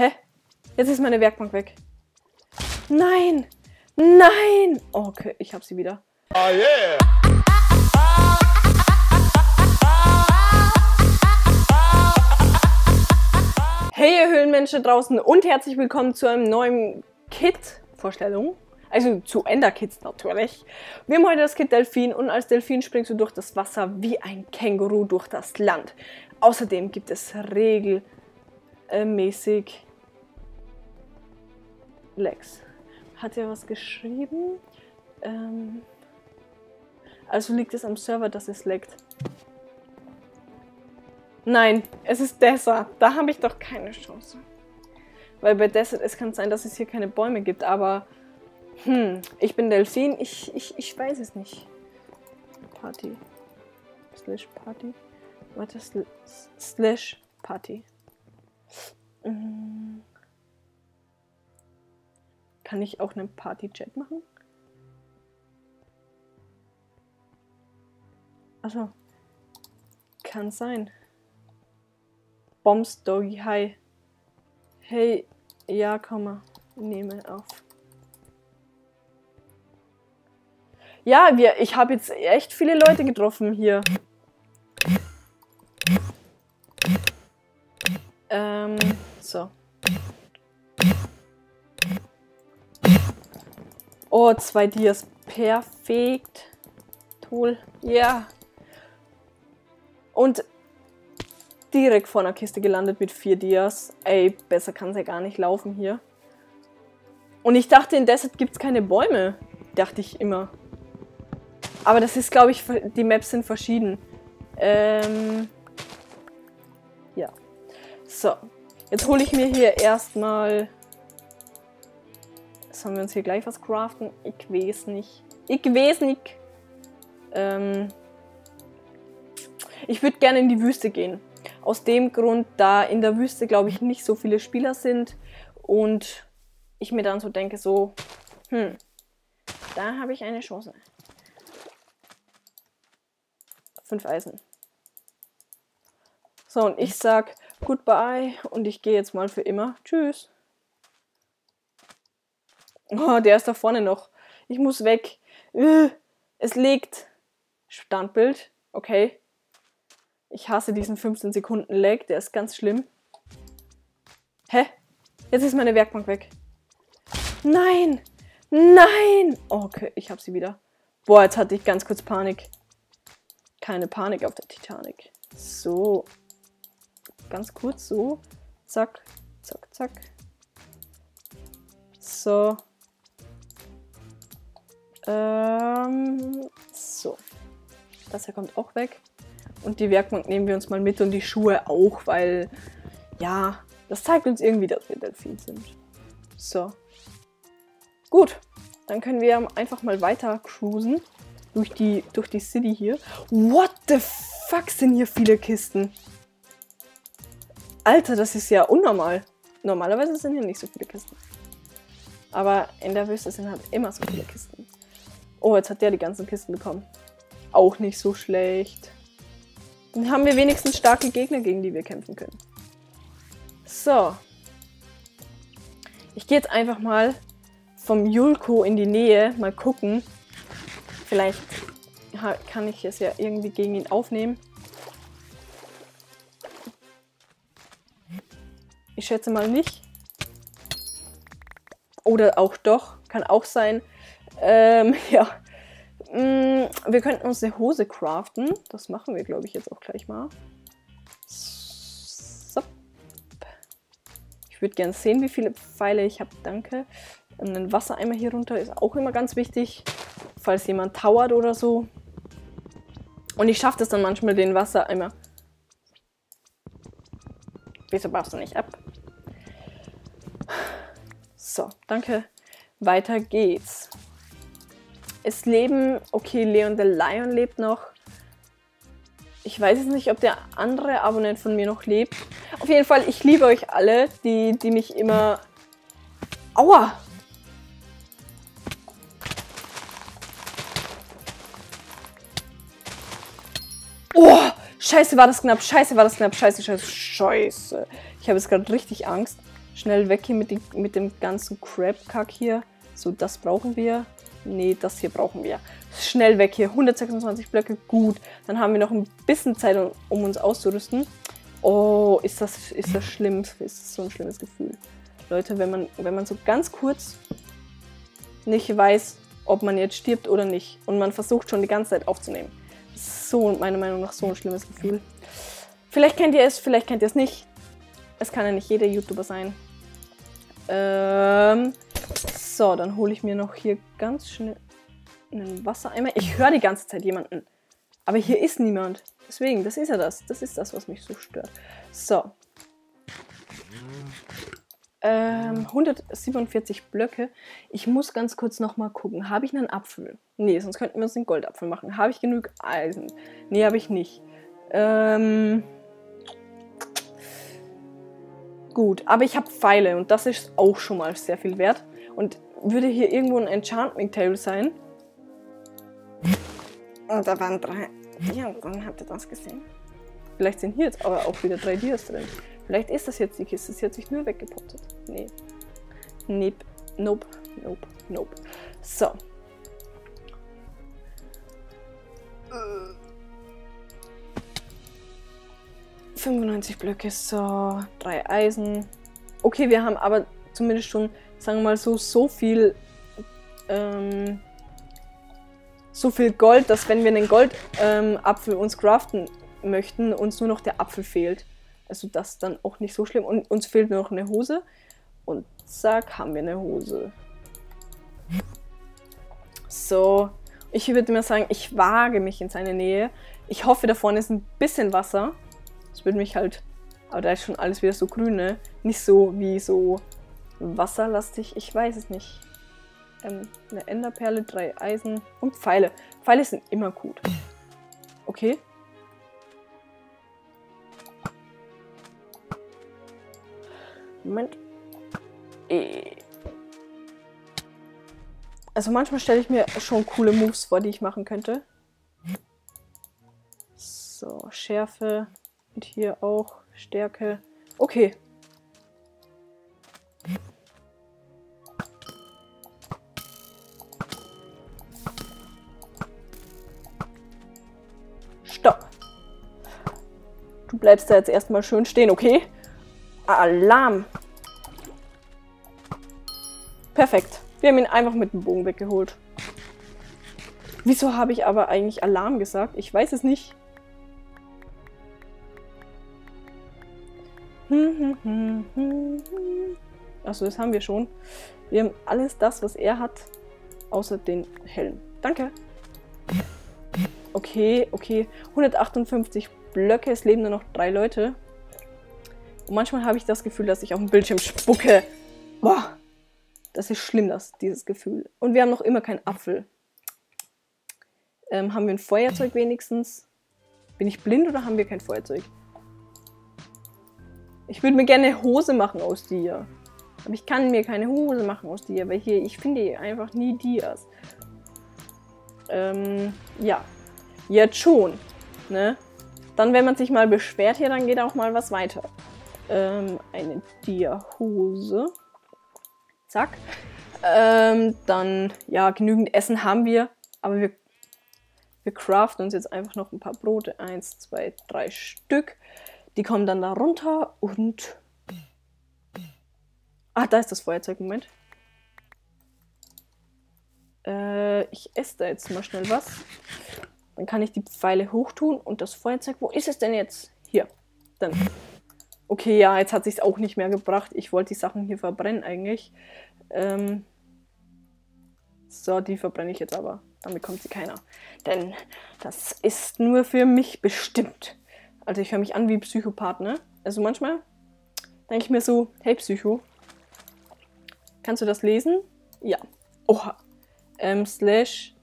Hä? Jetzt ist meine Werkbank weg. Nein! Nein! Okay, ich hab sie wieder. Oh yeah! Hey ihr Höhlenmenschen draußen und herzlich willkommen zu einem neuen Kit-Vorstellung. Also zu Ender-Kits natürlich. Wir haben heute das Kit Delfin und als Delfin springst du durch das Wasser wie ein Känguru durch das Land. Außerdem gibt es regelmäßig Lex. Hat er was geschrieben? Ähm also liegt es am Server, dass es leckt. Nein, es ist Desert. Da habe ich doch keine Chance. Weil bei Desert, es kann sein, dass es hier keine Bäume gibt, aber hm, ich bin Delfin, ich, ich, ich weiß es nicht. Party. Slash Party. Warte, sl slash Party. Hm. Kann ich auch einen Party-Chat machen? Achso. Kann sein. Bombs Doggy, hi. Hey, ja, komm mal. Nehme auf. Ja, wir, ich habe jetzt echt viele Leute getroffen hier. Oh, zwei Dias. Perfekt. Toll. Ja. Und direkt vor einer Kiste gelandet mit vier Dias. Ey, besser kann es ja gar nicht laufen hier. Und ich dachte, in Desert gibt es keine Bäume. Dachte ich immer. Aber das ist, glaube ich, die Maps sind verschieden. Ähm, ja. So. Jetzt hole ich mir hier erstmal Sollen wir uns hier gleich was craften? Ich weiß nicht. Ich weiß nicht. Ähm ich würde gerne in die Wüste gehen. Aus dem Grund, da in der Wüste, glaube ich, nicht so viele Spieler sind. Und ich mir dann so denke, so, hm, da habe ich eine Chance. Fünf Eisen. So, und ich sag Goodbye und ich gehe jetzt mal für immer. Tschüss. Oh, der ist da vorne noch. Ich muss weg. Äh, es liegt. Standbild. Okay. Ich hasse diesen 15 Sekunden Lag. Der ist ganz schlimm. Hä? Jetzt ist meine Werkbank weg. Nein! Nein! Okay, ich hab sie wieder. Boah, jetzt hatte ich ganz kurz Panik. Keine Panik auf der Titanic. So. Ganz kurz so. Zack, zack, zack. So. Ähm, so. Das hier kommt auch weg. Und die Werkbank nehmen wir uns mal mit und die Schuhe auch, weil, ja, das zeigt uns irgendwie, dass wir Delfin sind. So. Gut, dann können wir einfach mal weiter cruisen durch die, durch die City hier. What the fuck sind hier viele Kisten? Alter, das ist ja unnormal. Normalerweise sind hier nicht so viele Kisten. Aber in der Wüste sind halt immer so viele Kisten. Oh, jetzt hat der die ganzen Kisten bekommen. Auch nicht so schlecht. Dann haben wir wenigstens starke Gegner, gegen die wir kämpfen können. So. Ich gehe jetzt einfach mal vom Julko in die Nähe, mal gucken. Vielleicht kann ich es ja irgendwie gegen ihn aufnehmen. Ich schätze mal nicht. Oder auch doch, kann auch sein. Ähm, ja. Mm, wir könnten uns eine Hose craften. Das machen wir, glaube ich, jetzt auch gleich mal. So. Ich würde gerne sehen, wie viele Pfeile ich habe. Danke. Und ein Wassereimer hier runter ist auch immer ganz wichtig, falls jemand tauert oder so. Und ich schaffe das dann manchmal, den Wassereimer. Wieso baust du nicht ab? So, danke. Weiter geht's. Es leben, okay, Leon the Lion lebt noch. Ich weiß jetzt nicht, ob der andere Abonnent von mir noch lebt. Auf jeden Fall, ich liebe euch alle, die, die mich immer... Aua! Oh, scheiße, war das knapp. Scheiße, war das knapp. Scheiße, scheiße, scheiße. Ich habe jetzt gerade richtig Angst. Schnell weg hier mit, die, mit dem ganzen Crab-Kack hier. So, das brauchen wir. Nee, das hier brauchen wir. Schnell weg hier. 126 Blöcke, gut. Dann haben wir noch ein bisschen Zeit, um uns auszurüsten. Oh, ist das, ist das schlimm. Ist das so ein schlimmes Gefühl. Leute, wenn man, wenn man so ganz kurz nicht weiß, ob man jetzt stirbt oder nicht. Und man versucht schon die ganze Zeit aufzunehmen. So, meiner Meinung nach, so ein schlimmes Gefühl. Vielleicht kennt ihr es, vielleicht kennt ihr es nicht. Es kann ja nicht jeder YouTuber sein. Ähm, so, dann hole ich mir noch hier ganz schnell einen Wassereimer. Ich höre die ganze Zeit jemanden. Aber hier ist niemand. Deswegen, das ist ja das. Das ist das, was mich so stört. So. Ähm, 147 Blöcke. Ich muss ganz kurz nochmal gucken. Habe ich einen Apfel? Nee, sonst könnten wir uns den Goldapfel machen. Habe ich genug Eisen? Nee, habe ich nicht. Ähm, gut, aber ich habe Pfeile und das ist auch schon mal sehr viel wert. Und würde hier irgendwo ein Enchantment Table sein? Und da waren drei. Ja, dann habt ihr das gesehen. Vielleicht sind hier jetzt aber auch wieder drei Dias drin. Vielleicht ist das jetzt die Kiste. Sie hat sich nur weggepottet. Nee. Nope. Nope. Nope. Nope. So. 95 Blöcke, so, drei Eisen. Okay, wir haben aber zumindest schon, sagen wir mal so, so viel, ähm, so viel Gold, dass wenn wir einen Goldapfel ähm, uns craften möchten, uns nur noch der Apfel fehlt. Also das dann auch nicht so schlimm. Und uns fehlt nur noch eine Hose. Und zack, haben wir eine Hose. So, ich würde mal sagen, ich wage mich in seine Nähe. Ich hoffe, da vorne ist ein bisschen Wasser. Das würde mich halt, aber da ist schon alles wieder so grün, ne? Nicht so wie so wasserlastig, ich weiß es nicht. Ähm, eine Enderperle, drei Eisen und Pfeile. Pfeile sind immer gut. Okay. Moment. Äh. Also manchmal stelle ich mir schon coole Moves vor, die ich machen könnte. So, Schärfe. Und hier auch Stärke. Okay. Bleibst da jetzt erstmal schön stehen, okay? Alarm. Perfekt. Wir haben ihn einfach mit dem Bogen weggeholt. Wieso habe ich aber eigentlich Alarm gesagt? Ich weiß es nicht. Achso, das haben wir schon. Wir haben alles das, was er hat, außer den Helm. Danke. Okay, okay. 158 Blöcke, es leben nur noch drei Leute. Und manchmal habe ich das Gefühl, dass ich auf dem Bildschirm spucke. Boah, das ist schlimm, das, dieses Gefühl. Und wir haben noch immer keinen Apfel. Ähm, haben wir ein Feuerzeug wenigstens? Bin ich blind oder haben wir kein Feuerzeug? Ich würde mir gerne eine Hose machen aus dir. Aber ich kann mir keine Hose machen aus dir, weil hier, ich finde einfach nie Dias. Ähm, ja. Jetzt schon. Ne? Dann, wenn man sich mal beschwert hier, dann geht auch mal was weiter. Ähm, eine Dia-Hose. Zack. Ähm, dann, ja, genügend Essen haben wir, aber wir, wir craften uns jetzt einfach noch ein paar Brote. Eins, zwei, drei Stück. Die kommen dann da runter und... Ah, da ist das Feuerzeug. Moment. Äh, ich esse da jetzt mal schnell was. Dann kann ich die Pfeile hochtun und das Feuerzeug... Wo ist es denn jetzt? Hier. Dann. Okay, ja, jetzt hat sich auch nicht mehr gebracht. Ich wollte die Sachen hier verbrennen eigentlich. Ähm so, die verbrenne ich jetzt aber. Damit kommt sie keiner. Denn das ist nur für mich bestimmt. Also ich höre mich an wie Psychopath, ne? Also manchmal denke ich mir so, hey Psycho, kannst du das lesen? Ja. Oha. Ähm, slash.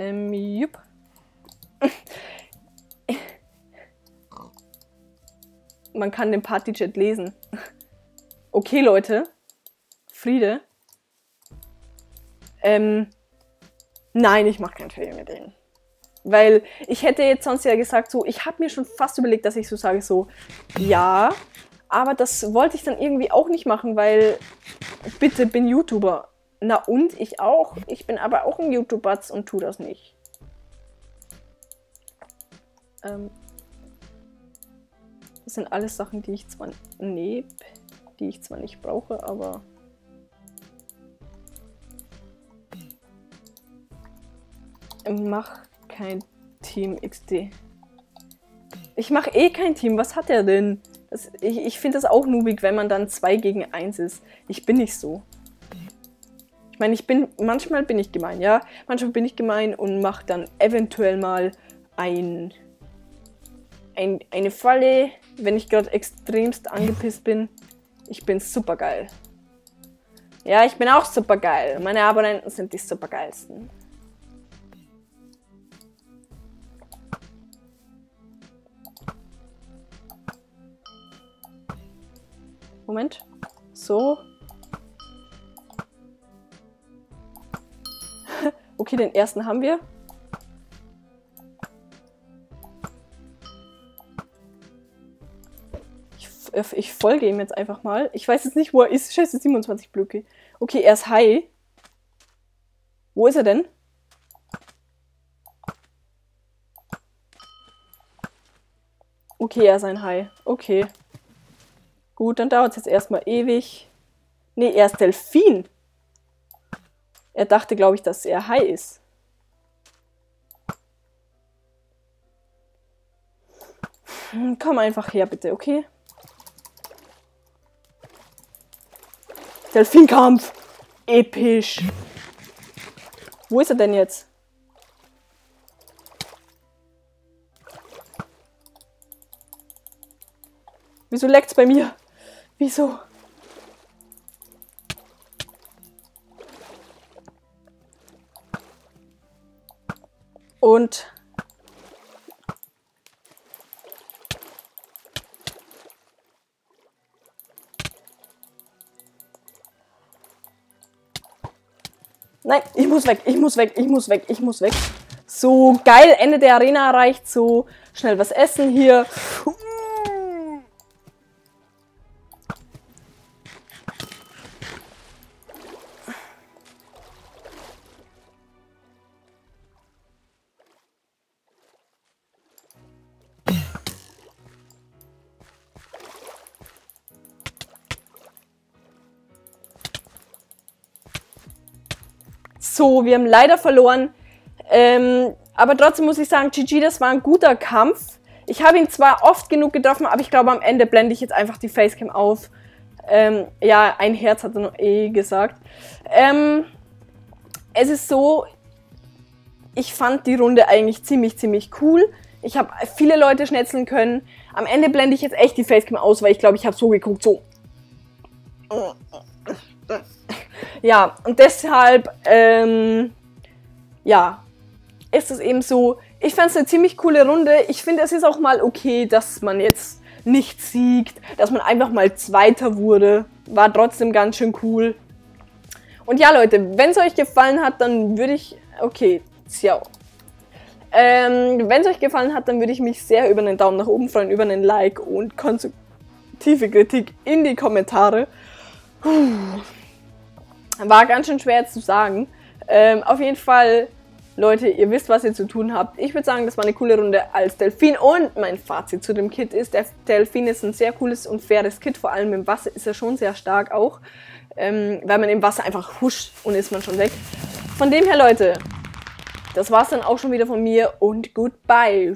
Ähm, jupp. Man kann den Partychat lesen. Okay, Leute. Friede. Ähm, nein, ich mache kein Fail mit denen. Weil ich hätte jetzt sonst ja gesagt, so, ich habe mir schon fast überlegt, dass ich so sage, so, ja, Aber das wollte ich dann irgendwie auch nicht machen, weil bitte bin YouTuber. Na und ich auch. Ich bin aber auch ein YouTuber und tu das nicht. Ähm, das sind alles Sachen, die ich zwar nee, die ich zwar nicht brauche, aber mach kein Team XD. Ich mache eh kein Team. Was hat er denn? Das, ich ich finde das auch nubig, wenn man dann 2 gegen 1 ist. Ich bin nicht so. Ich meine, ich bin, manchmal bin ich gemein, ja. Manchmal bin ich gemein und mache dann eventuell mal ein, ein, eine Falle, wenn ich gerade extremst angepisst bin. Ich bin super geil. Ja, ich bin auch super geil. Meine Abonnenten sind die super geilsten. Moment. So. Okay, den ersten haben wir. Ich, äh, ich, folge ihm jetzt einfach mal. Ich weiß jetzt nicht, wo er ist. Scheiße, 27 Blöcke. Okay, er ist high. Wo ist er denn? Okay, er ist ein High. Okay. Gut, dann dauert es jetzt erstmal ewig. Ne, er ist Delfin. Er dachte, glaube ich, dass er Hai ist. Hm, komm einfach her, bitte, okay? Delfinkampf! Episch! Wo ist er denn jetzt? Wieso leckt's bei mir? Wieso? Und Nein, ich muss weg, ich muss weg, ich muss weg, ich muss weg. So geil, Ende der Arena erreicht, so schnell was essen hier. So, wir haben leider verloren. Ähm, aber trotzdem muss ich sagen, GG, das war ein guter Kampf. Ich habe ihn zwar oft genug getroffen, aber ich glaube, am Ende blende ich jetzt einfach die Facecam auf. Ähm, ja, ein Herz hat er noch eh gesagt. Ähm, es ist so, ich fand die Runde eigentlich ziemlich, ziemlich cool. Ich habe viele Leute schnetzeln können. Am Ende blende ich jetzt echt die Facecam aus, weil ich glaube, ich habe so geguckt, so ja, und deshalb, ähm, ja, ist es eben so. Ich fand es eine ziemlich coole Runde. Ich finde, es ist auch mal okay, dass man jetzt nicht siegt, dass man einfach mal Zweiter wurde. War trotzdem ganz schön cool. Und ja, Leute, wenn es euch gefallen hat, dann würde ich. Okay, ciao. Ähm, wenn es euch gefallen hat, dann würde ich mich sehr über einen Daumen nach oben freuen, über einen Like und konstruktive Kritik in die Kommentare. Puh. War ganz schön schwer zu sagen. Ähm, auf jeden Fall, Leute, ihr wisst, was ihr zu tun habt. Ich würde sagen, das war eine coole Runde als Delfin. Und mein Fazit zu dem Kit ist, der Delfin ist ein sehr cooles und faires Kit. Vor allem im Wasser ist er schon sehr stark auch. Ähm, weil man im Wasser einfach huscht und ist man schon weg. Von dem her, Leute, das war's dann auch schon wieder von mir und goodbye.